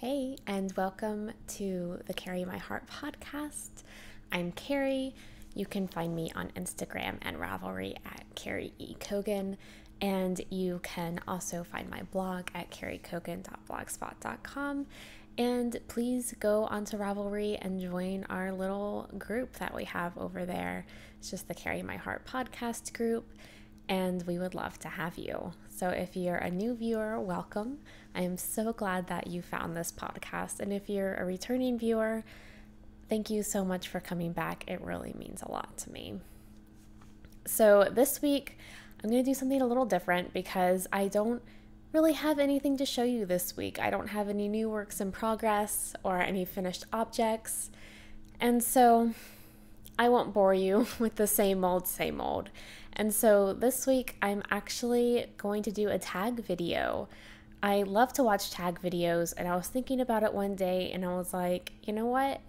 Hey, and welcome to the Kerry My Heart podcast. I'm Kerry. You can find me on Instagram and Ravelry at Carrie E. Kogan, and you can also find my blog at kerrycogan.blogspot.com. And please go onto Ravelry and join our little group that we have over there. It's just the Kerry My Heart podcast group and we would love to have you. So, if you're a new viewer, welcome. I am so glad that you found this podcast. And if you're a returning viewer, thank you so much for coming back. It really means a lot to me. So, this week, I'm going to do something a little different because I don't really have anything to show you this week. I don't have any new works in progress or any finished objects. And so, I won't bore you with the same old, same old. And so this week I'm actually going to do a tag video. I love to watch tag videos, and I was thinking about it one day and I was like, you know what?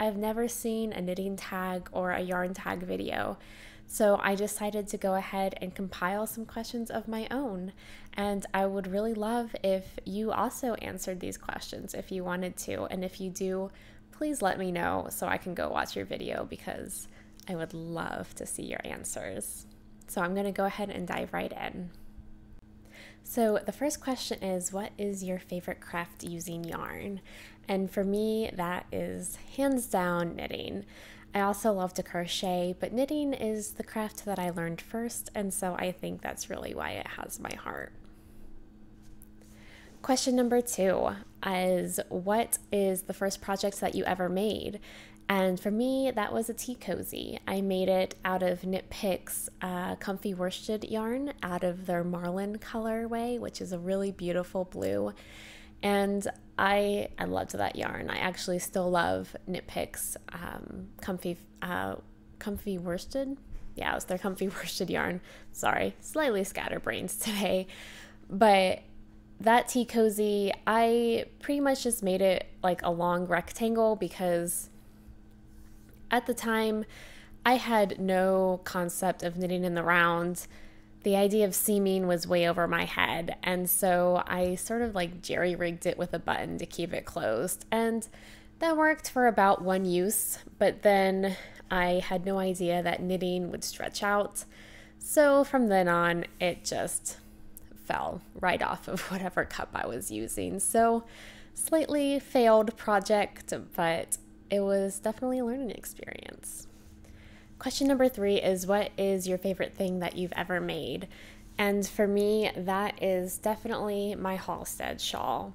I've never seen a knitting tag or a yarn tag video. So I decided to go ahead and compile some questions of my own. And I would really love if you also answered these questions if you wanted to. And if you do, please let me know so I can go watch your video because I would love to see your answers. So I'm going to go ahead and dive right in. So, the first question is What is your favorite craft using yarn? And for me, that is hands down knitting. I also love to crochet, but knitting is the craft that I learned first, and so I think that's really why it has my heart. Question number two is What is the first project that you ever made? And for me, that was a tea cozy. I made it out of Knit Picks uh, Comfy Worsted yarn out of their Marlin colorway, which is a really beautiful blue. And I I loved that yarn. I actually still love Knit Picks um, Comfy uh, Comfy Worsted. Yeah, it was their Comfy Worsted yarn. Sorry, slightly scatterbrains today, but that tea cozy, I pretty much just made it like a long rectangle because at the time, I had no concept of knitting in the round. The idea of seaming was way over my head, and so I sort of like jerry rigged it with a button to keep it closed. And that worked for about one use, but then I had no idea that knitting would stretch out. So from then on, it just fell right off of whatever cup I was using. So, slightly failed project, but it was definitely a learning experience. Question number three is What is your favorite thing that you've ever made? And for me, that is definitely my Halstead shawl.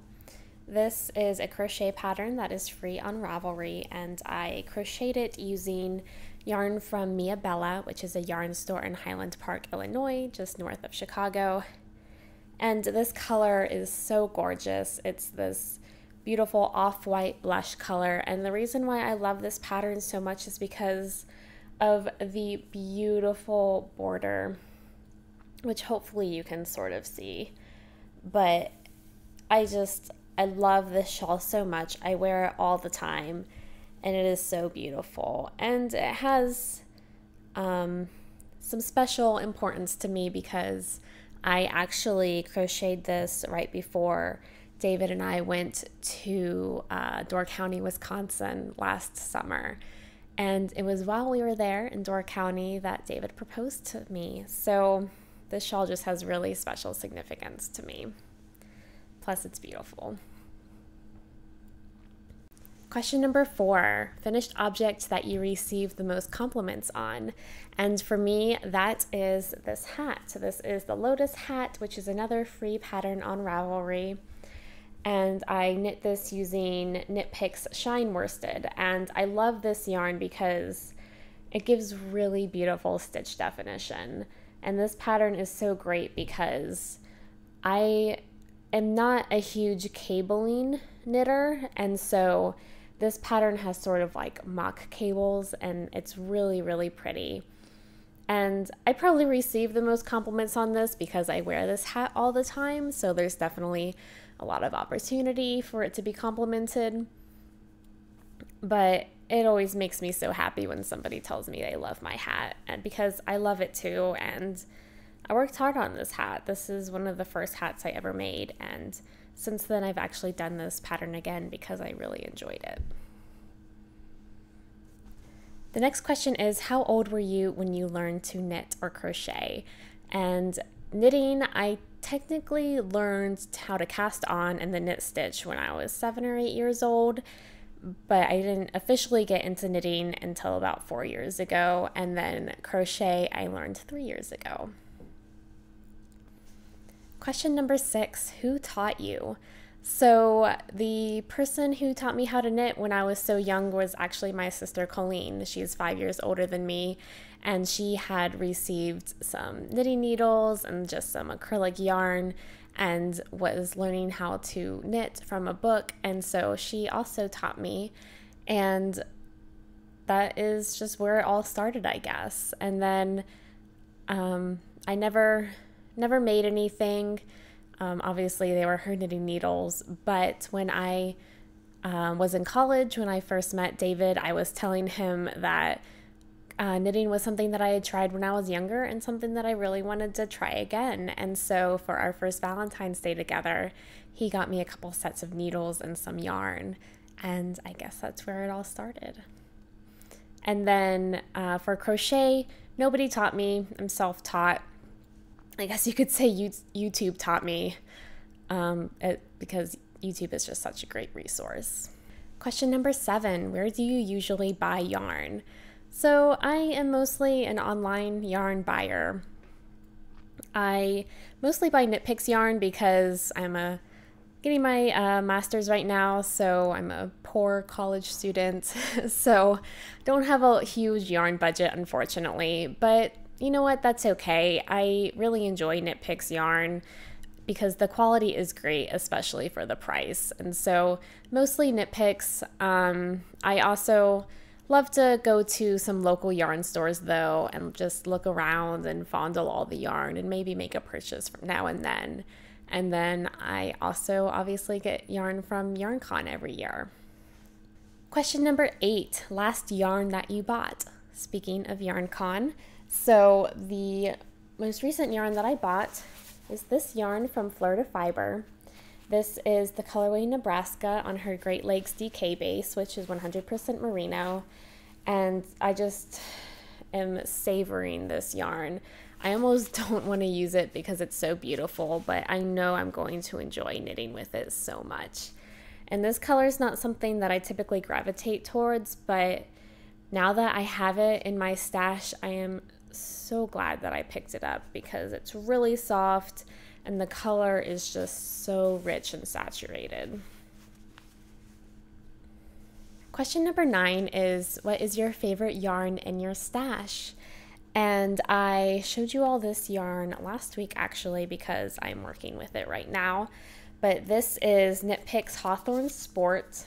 This is a crochet pattern that is free on Ravelry, and I crocheted it using yarn from Mia Bella, which is a yarn store in Highland Park, Illinois, just north of Chicago. And this color is so gorgeous. It's this beautiful off-white blush color. And the reason why I love this pattern so much is because of the beautiful border, which hopefully you can sort of see. But I just, I love this shawl so much. I wear it all the time and it is so beautiful. And it has um, some special importance to me because I actually crocheted this right before David and I went to uh, Door County, Wisconsin last summer. And it was while we were there in Door County that David proposed to me. So this shawl just has really special significance to me. Plus, it's beautiful. Question number four finished object that you received the most compliments on. And for me, that is this hat. So, this is the Lotus hat, which is another free pattern on Ravelry and I knit this using Knit Picks Shine Worsted. And I love this yarn because it gives really beautiful stitch definition. And this pattern is so great because I am not a huge cabling knitter, and so this pattern has sort of like mock cables, and it's really, really pretty. And I probably receive the most compliments on this because I wear this hat all the time, so there's definitely a lot of opportunity for it to be complimented. But it always makes me so happy when somebody tells me they love my hat and because I love it too and I worked hard on this hat. This is one of the first hats I ever made and since then, I've actually done this pattern again because I really enjoyed it. The next question is How old were you when you learned to knit or crochet? And knitting, I technically learned how to cast on and the knit stitch when I was seven or eight years old, but I didn't officially get into knitting until about four years ago. And then crochet, I learned three years ago. Question number six Who taught you? So, the person who taught me how to knit when I was so young was actually my sister Colleen. She is five years older than me, and she had received some knitting needles and just some acrylic yarn and was learning how to knit from a book. And so she also taught me, and that is just where it all started, I guess. And then um, I never, never made anything. Um, obviously, they were her knitting needles, but when I um, was in college, when I first met David, I was telling him that uh, knitting was something that I had tried when I was younger and something that I really wanted to try again. And so for our first Valentine's Day together, he got me a couple sets of needles and some yarn. And I guess that's where it all started. And then uh, for crochet, nobody taught me. I'm self taught. I guess you could say YouTube taught me um, it, because YouTube is just such a great resource. Question number seven Where do you usually buy yarn? So, I am mostly an online yarn buyer. I mostly buy Knit Picks yarn because I'm a getting my uh, master's right now, so I'm a poor college student, so don't have a huge yarn budget, unfortunately. But you know what? That's okay. I really enjoy Knit Picks yarn because the quality is great, especially for the price. And so, mostly Knit Picks. Um, I also love to go to some local yarn stores though and just look around and fondle all the yarn and maybe make a purchase from now and then. And then I also obviously get yarn from YarnCon every year. Question number eight last yarn that you bought. Speaking of YarnCon, so the most recent yarn that I bought is this yarn from Fleur Fiber. This is the colorway Nebraska on her Great Lakes DK base, which is 100% merino. And I just am savoring this yarn. I almost don't want to use it because it's so beautiful, but I know I'm going to enjoy knitting with it so much. And this color is not something that I typically gravitate towards, but now that I have it in my stash, I am so glad that I picked it up because it's really soft and the color is just so rich and saturated. Question number nine is What is your favorite yarn in your stash? And I showed you all this yarn last week actually because I'm working with it right now. But this is Knit Picks Hawthorne Sport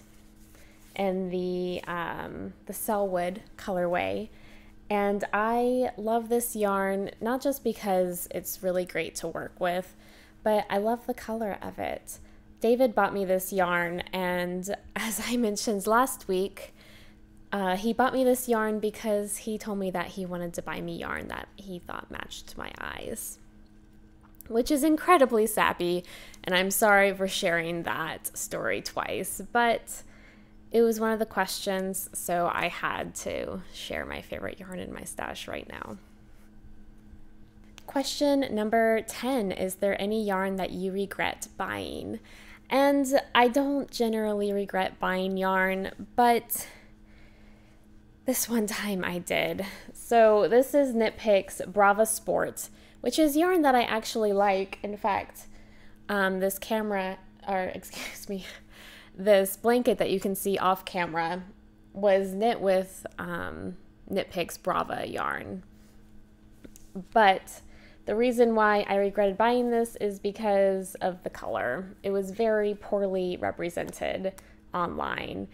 in the, um, the Sellwood colorway. And I love this yarn not just because it's really great to work with, but I love the color of it. David bought me this yarn, and as I mentioned last week, uh, he bought me this yarn because he told me that he wanted to buy me yarn that he thought matched my eyes, which is incredibly sappy. And I'm sorry for sharing that story twice, but it was one of the questions, so I had to share my favorite yarn in my stash right now. Question number 10 Is there any yarn that you regret buying? And I don't generally regret buying yarn, but this one time I did. So this is Knit Picks Brava Sport, which is yarn that I actually like. In fact, um, this camera, or excuse me, this blanket that you can see off camera was knit with um, Knit Picks Brava yarn. But the reason why I regretted buying this is because of the color. It was very poorly represented online.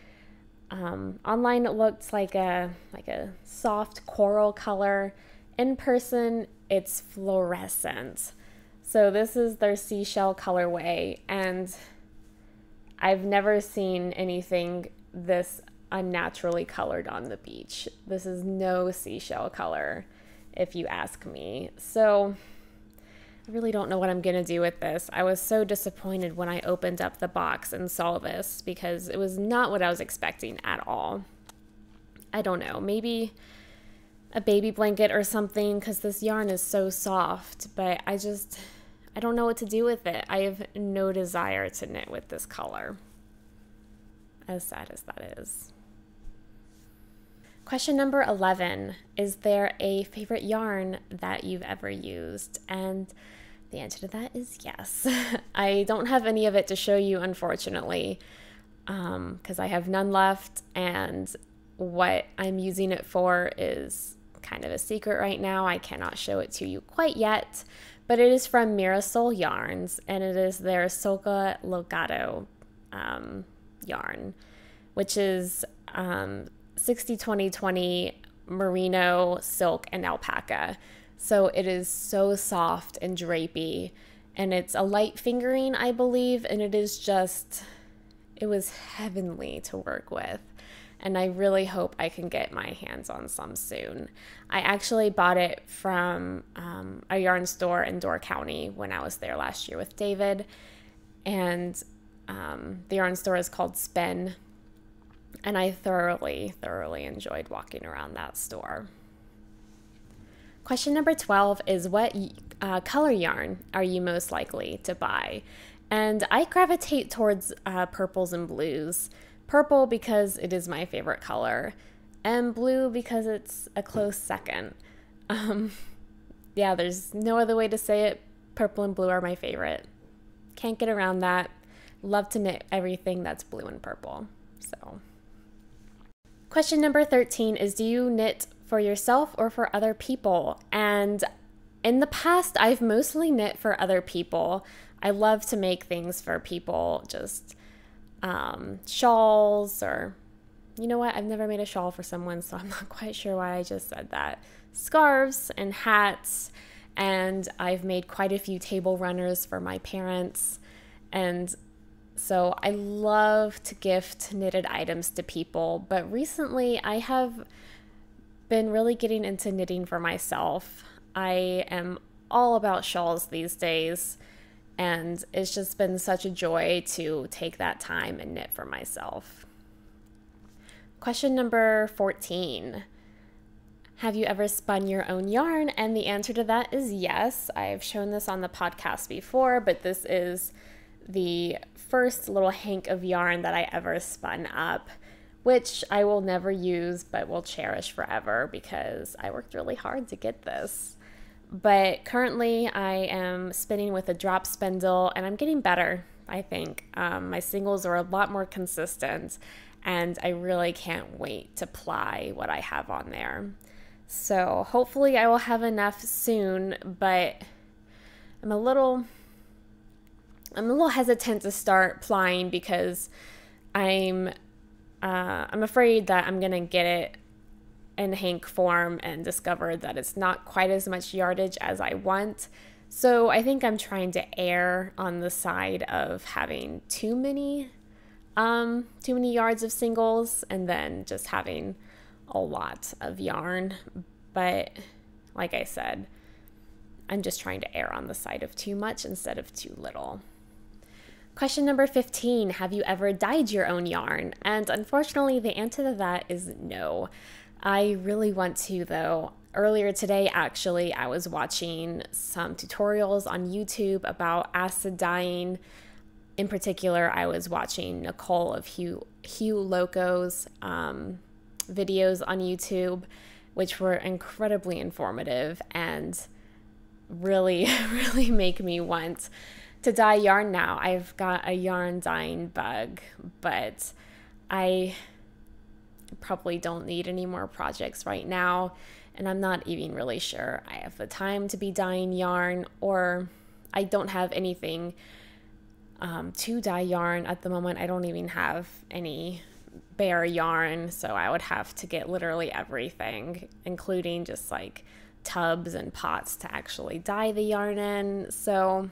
Um, online it looked like a like a soft coral color. In person, it's fluorescent. So this is their seashell colorway, and I've never seen anything this unnaturally colored on the beach. This is no seashell color, if you ask me. So I really don't know what I'm going to do with this. I was so disappointed when I opened up the box and saw this because it was not what I was expecting at all. I don't know, maybe a baby blanket or something because this yarn is so soft, but I just, I don't know what to do with it. I have no desire to knit with this color, as sad as that is. Question number 11 Is there a favorite yarn that you've ever used? And the answer to that is yes. I don't have any of it to show you, unfortunately, because um, I have none left, and what I'm using it for is kind of a secret right now. I cannot show it to you quite yet, but it is from Mirasol Yarns, and it is their Sulka Legato um, yarn, which is um, 60 20 20 merino, silk, and alpaca. So it is so soft and drapey, and it's a light fingering, I believe, and it is just, it was heavenly to work with. And I really hope I can get my hands on some soon. I actually bought it from um, a yarn store in Door County when I was there last year with David. And um, the yarn store is called Spen and I thoroughly, thoroughly enjoyed walking around that store. Question number 12 is What uh, color yarn are you most likely to buy? And I gravitate towards uh, purples and blues. Purple because it is my favorite color, and blue because it's a close second. Um, yeah, there's no other way to say it. Purple and blue are my favorite. Can't get around that. Love to knit everything that's blue and purple. So. Question number 13 is Do you knit for yourself or for other people? And in the past, I've mostly knit for other people. I love to make things for people, just um, shawls or, you know what? I've never made a shawl for someone, so I'm not quite sure why I just said that. Scarves and hats, and I've made quite a few table runners for my parents. And so I love to gift knitted items to people, but recently I have been really getting into knitting for myself. I am all about shawls these days, and it's just been such a joy to take that time and knit for myself. Question number 14 Have you ever spun your own yarn? And the answer to that is yes. I've shown this on the podcast before, but this is the first little hank of yarn that I ever spun up, which I will never use but will cherish forever because I worked really hard to get this. But currently, I am spinning with a drop spindle and I'm getting better, I think. Um, my singles are a lot more consistent, and I really can't wait to ply what I have on there. So, hopefully, I will have enough soon, but I'm a little I'm a little hesitant to start plying because I'm uh, I'm afraid that I'm gonna get it in hank form and discover that it's not quite as much yardage as I want. So I think I'm trying to err on the side of having too many um, too many yards of singles and then just having a lot of yarn. But like I said, I'm just trying to err on the side of too much instead of too little. Question number 15 Have you ever dyed your own yarn? And unfortunately, the answer to that is no. I really want to, though. Earlier today, actually, I was watching some tutorials on YouTube about acid dyeing. In particular, I was watching Nicole of Hue, Hue Loco's um, videos on YouTube, which were incredibly informative and really, really make me want to dye yarn now. I've got a yarn dyeing bug, but I probably don't need any more projects right now. And I'm not even really sure I have the time to be dyeing yarn, or I don't have anything um, to dye yarn at the moment. I don't even have any bare yarn, so I would have to get literally everything, including just like tubs and pots to actually dye the yarn in. So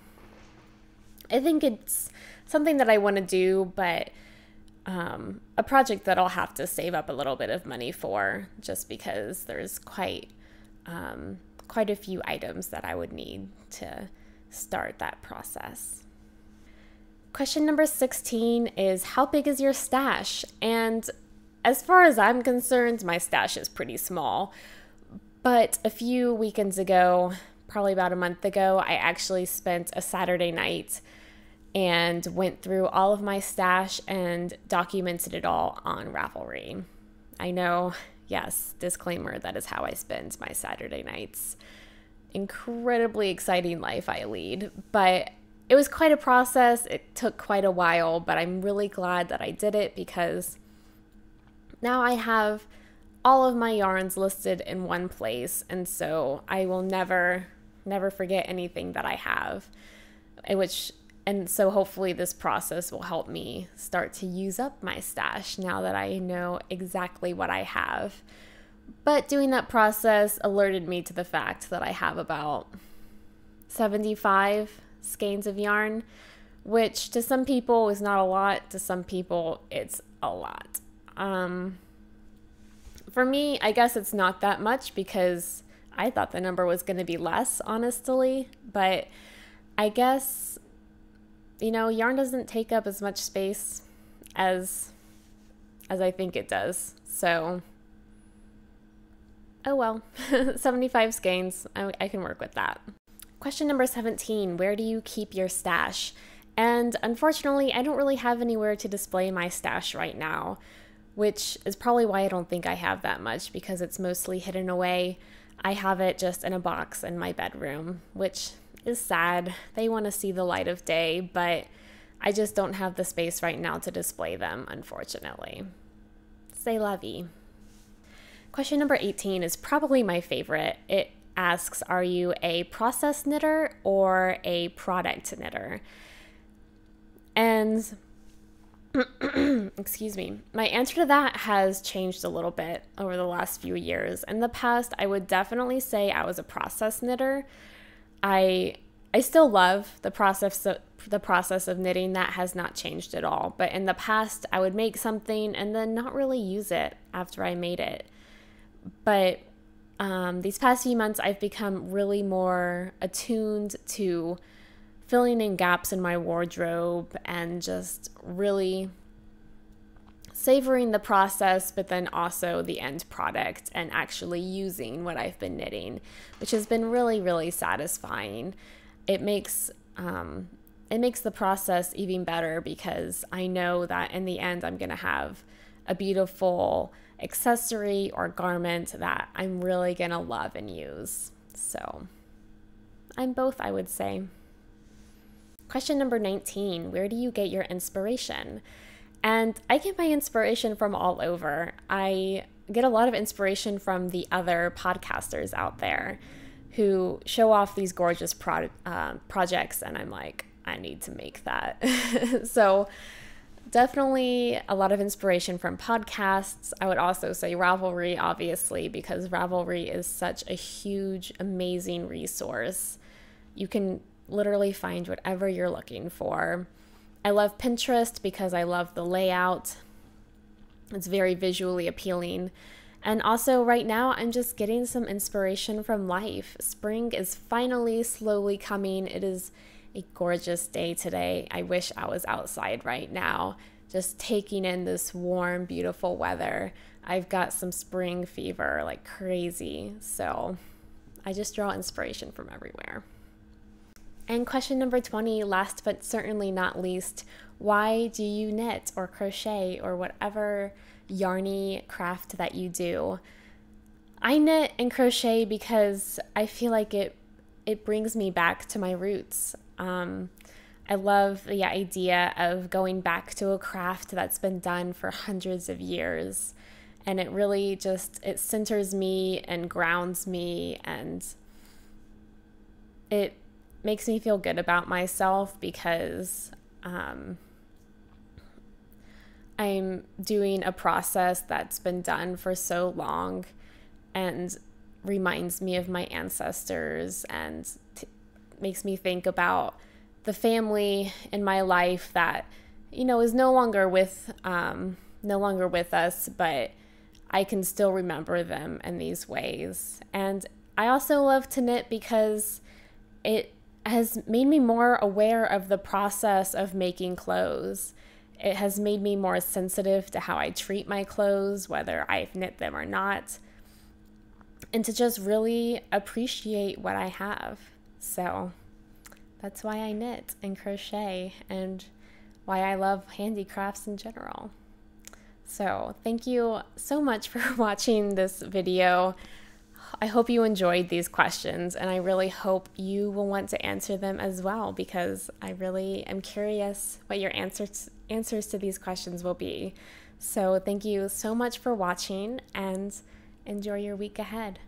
I think it's something that I want to do, but um, a project that I'll have to save up a little bit of money for, just because there's quite um, quite a few items that I would need to start that process. Question number 16 is How big is your stash? And as far as I'm concerned, my stash is pretty small. But a few weekends ago, probably about a month ago, I actually spent a Saturday night and went through all of my stash and documented it all on Ravelry. I know, yes, disclaimer, that is how I spend my Saturday nights. Incredibly exciting life I lead, but it was quite a process. It took quite a while, but I'm really glad that I did it because now I have all of my yarns listed in one place, and so I will never, never forget anything that I have, eh, which and so hopefully this process will help me start to use up my stash now that I know exactly what I have. But doing that process alerted me to the fact that I have about 75 skeins of yarn, which to some people is not a lot, to some people it's a lot. Um, for me, I guess it's not that much because I thought the number was going to be less, honestly, but I guess you know, yarn doesn't take up as much space as as I think it does. So oh well, 75 skeins. I, I can work with that. Question number 17, where do you keep your stash? And unfortunately, I don't really have anywhere to display my stash right now, which is probably why I don't think I have that much because it's mostly hidden away. I have it just in a box in my bedroom, which is sad. They want to see the light of day, but I just don't have the space right now to display them, unfortunately. Say la vie. Question number 18 is probably my favorite. It asks Are you a process knitter or a product knitter? And excuse me, my answer to that has changed a little bit over the last few years. In the past, I would definitely say I was a process knitter I I still love the process of, the process of knitting that has not changed at all. But in the past, I would make something and then not really use it after I made it. But um, these past few months, I've become really more attuned to filling in gaps in my wardrobe and just really savoring the process, but then also the end product and actually using what I've been knitting, which has been really, really satisfying. It makes um, it makes the process even better because I know that in the end I'm gonna have a beautiful accessory or garment that I'm really gonna love and use. So I'm both, I would say. Question number 19 Where do you get your inspiration? And I get my inspiration from all over. I get a lot of inspiration from the other podcasters out there who show off these gorgeous pro- uh, projects, and I'm like, I need to make that. so, definitely a lot of inspiration from podcasts. I would also say Ravelry, obviously, because Ravelry is such a huge, amazing resource. You can literally find whatever you're looking for. I love Pinterest because I love the layout. It's very visually appealing. And also, right now, I'm just getting some inspiration from life. Spring is finally slowly coming. It is a gorgeous day today. I wish I was outside right now, just taking in this warm, beautiful weather. I've got some spring fever like crazy. So I just draw inspiration from everywhere. And question number 20, last but certainly not least, why do you knit or crochet or whatever yarny craft that you do? I knit and crochet because I feel like it it brings me back to my roots. Um, I love the idea of going back to a craft that's been done for hundreds of years and it really just it centers me and grounds me and it makes me feel good about myself because um, I'm doing a process that's been done for so long and reminds me of my ancestors and t- makes me think about the family in my life that you know is no longer with um, no longer with us but I can still remember them in these ways. And I also love to knit because it has made me more aware of the process of making clothes. It has made me more sensitive to how I treat my clothes, whether I've knit them or not, and to just really appreciate what I have. So that's why I knit and crochet and why I love handicrafts in general. So, thank you so much for watching this video. I hope you enjoyed these questions, and I really hope you will want to answer them as well because I really am curious what your answers answers to these questions will be. So, thank you so much for watching and enjoy your week ahead.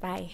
Bye.